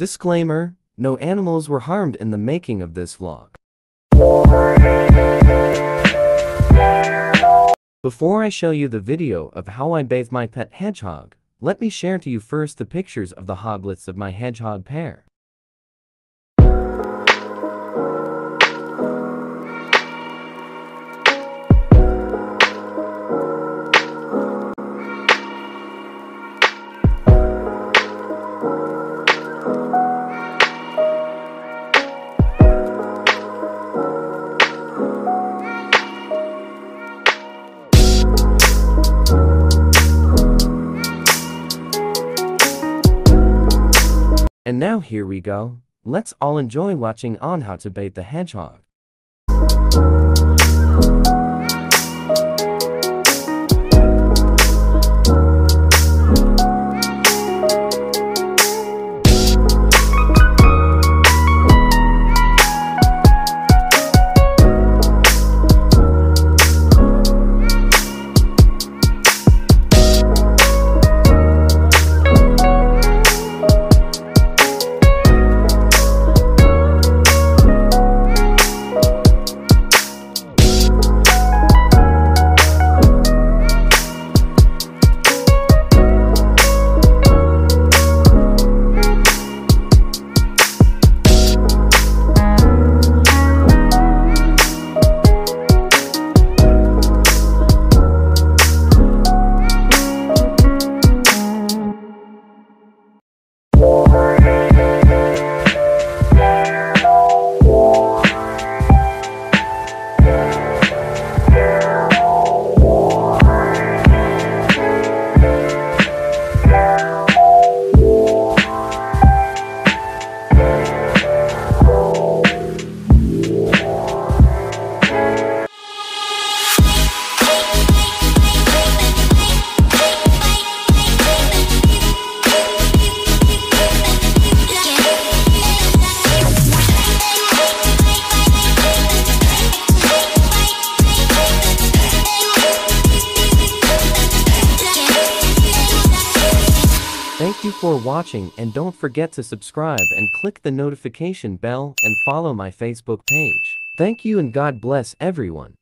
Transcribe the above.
Disclaimer, no animals were harmed in the making of this vlog. Before I show you the video of how I bathe my pet hedgehog, let me share to you first the pictures of the hoglets of my hedgehog pair. And now here we go. Let's all enjoy watching on how to bait the hedgehog. Thank you for watching and don't forget to subscribe and click the notification bell and follow my Facebook page. Thank you and God bless everyone.